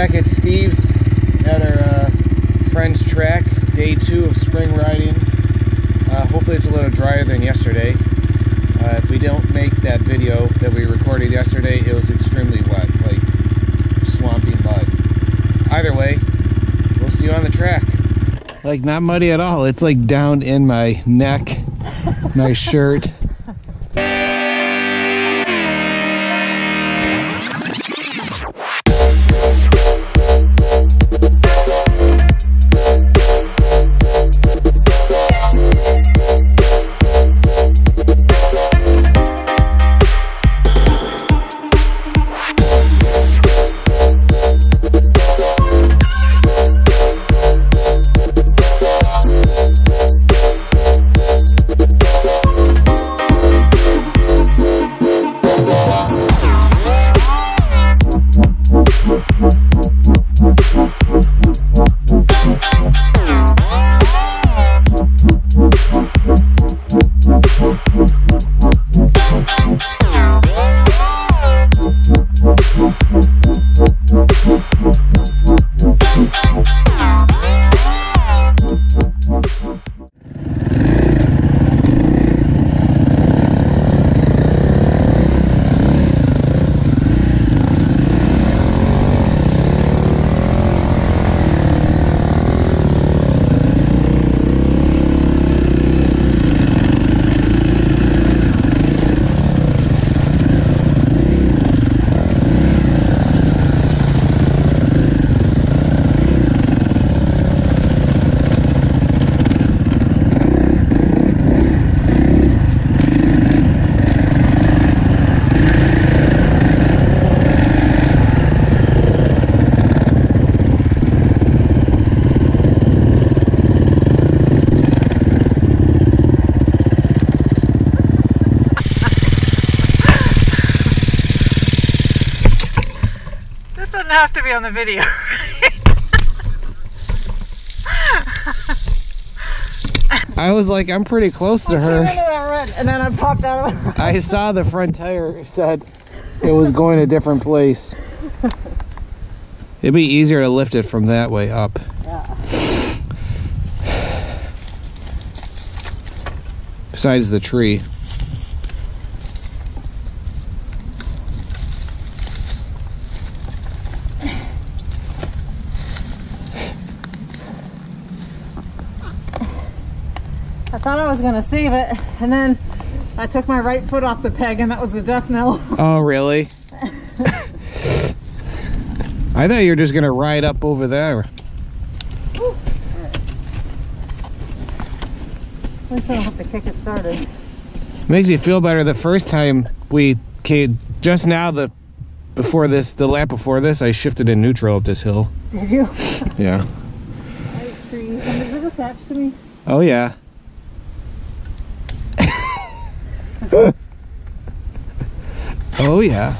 back at Steve's at our uh, friend's track, day two of spring riding. Uh, hopefully it's a little drier than yesterday. Uh, if we don't make that video that we recorded yesterday, it was extremely wet, like swampy mud. Either way, we'll see you on the track. Like not muddy at all. It's like down in my neck, my shirt. Doesn't have to be on the video. I was like, I'm pretty close to her. and then I popped out of the I saw the front tire said it was going a different place. It'd be easier to lift it from that way up. Yeah. Besides the tree. Thought I was gonna save it, and then I took my right foot off the peg, and that was the death knell. Oh, really? I thought you were just gonna ride up over there. At least I don't have to kick it started. Makes you feel better. The first time we came, just now, the before this, the lap before this, I shifted in neutral at this hill. Did you? Yeah. Right tree. And is it attached to me? Oh yeah. oh yeah.